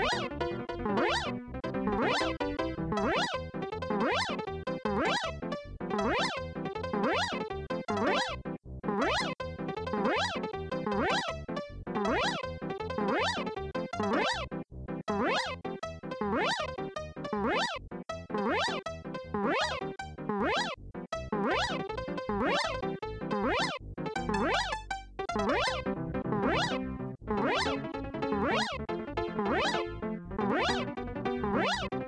Right? Wee!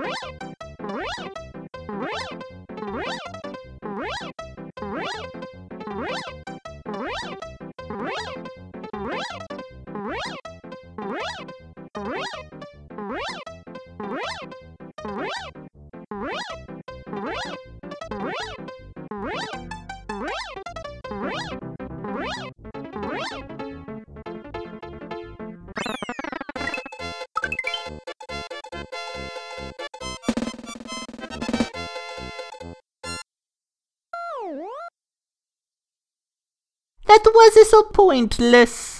Wait! That was so pointless.